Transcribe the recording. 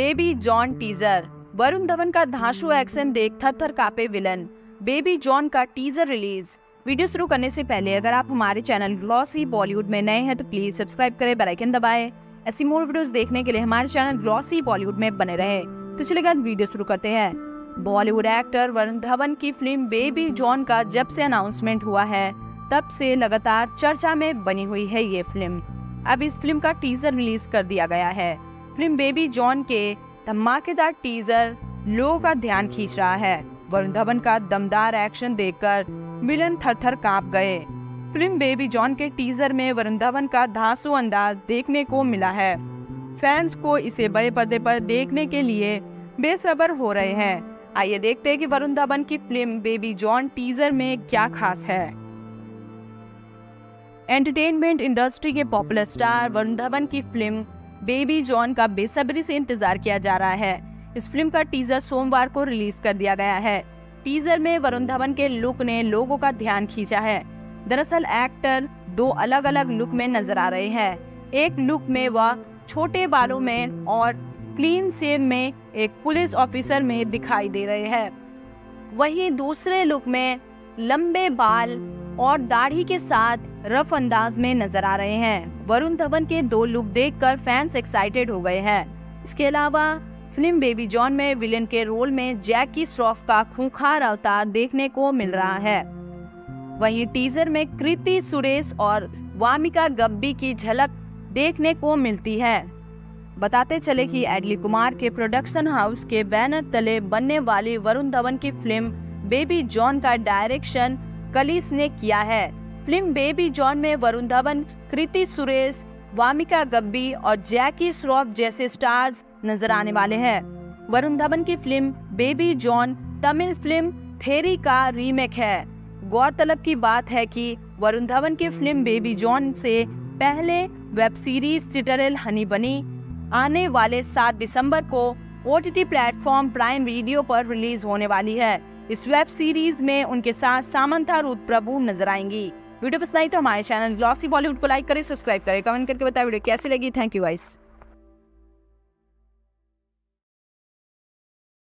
Baby John teaser. Varun Dhawan का धांसू action देख थर थर कापे विलन। बेबी जॉन का टीजर रिलीज़। वीडियो शुरू करने से पहले अगर आप हमारे चैनल ग्लॉसी बॉलीवुड में नए हैं तो प्लीज़ सब्सक्राइब करें, बेल आइकन दबाएँ। ऐसी मोर वीडियोस देखने के लिए हमारे चैनल ग्लॉसी बॉलीवुड में बने रहे। तो चलिए वीडियो शुरू करते हैं। बॉलीवुड एक्टर वरुण धवन की फ़िल्म बेबी जॉन का जब से अनाउंसमेंट हुआ है, तब से लगातार चर्चा में बनी हुई है ये फ़िल्म। अब इस फ़िल्म का टीजर रिलीज़ कर दिया गया है। फ़िल्म बेबी जॉन के धमाकेदार टीजर लोगों का ध्यान खींच रहा है। वरुण धवन का दमदार एक्शन देखकर मिलन थर थर काँप गए। फ़िल्म बेबी जॉन के टीजर में वरुण धवन का धांसू अंदाज देखने को मिला है। फैंस को इसे बड़े पर्दे पर देखने के लिए बेसब्र हो रहे हैं। आइए देखते हैं कि वरुण धवन की फ़िल्म बेबी जॉन टीजर में क्या खास है। एंटरटेनमेंट इंडस्ट्री के पॉपुलर स्टार वरुण धवन की फ़िल्म बेबी जॉन का बेसब्री से इंतज़ार किया जा रहा है। इस फ़िल्म का टीजर सोमवार को रिलीज़ कर दिया गया है। टीजर में वरुण धवन के लुक ने लोगों का ध्यान खींचा है। दरअसल एक्टर दो अलग अलग लुक में नज़र आ रहे हैं। एक लुक में वह छोटे बालों में और क्लीन सेव में एक पुलिस ऑफिसर में दिखाई दे रहे हैं। वहीं दूसरे लुक में लंबे बाल और दाढ़ी के साथ रफ अंदाज में नज़र आ रहे हैं। वरुण धवन के दो लुक देखकर फैंस एक्साइटेड हो गए हैं। इसके अलावा फ़िल्म बेबी जॉन में विलेन के रोल में जैकी श्रॉफ का खूंखार अवतार देखने को मिल रहा है। वहीं टीजर में कृति, सुरेश और वामिका गब्बी की झलक देखने को मिलती है। बताते चले कि एडली कुमार के प्रोडक्शन हाउस के बैनर तले बनने वाली वरुण धवन की फ़िल्म बेबी जॉन का डायरेक्शन कलिस ने किया है। फ़िल्म बेबी जॉन में वरुण धवन कृति सुरेश, वामिका गब्बी और जैकी श्रॉफ जैसे स्टार्स नज़र आने वाले हैं। वरुण धवन की film Baby John Tamil film Theri का रीमेक है। गौरतलब की बात है कि वरुण धवन की फ़िल्म बेबी जॉन से पहले वेब सीरीज़ चिटरल हनी बनी। आने वाले 7 दिसंबर को O T platform Prime Video पर रिलीज़ होने वाली है। इस वेब सीरीज़ में उनके साथ सामंता, रूद प्रभु नज़र आएँगी। वीडियो पसंद आई तो हमारे चैनल ग्लॉसी बॉलीवुड को लाइक करें सब्सक्राइब करें कमेंट करके बताएँ वीडियो कैसी लगी। Thank you guys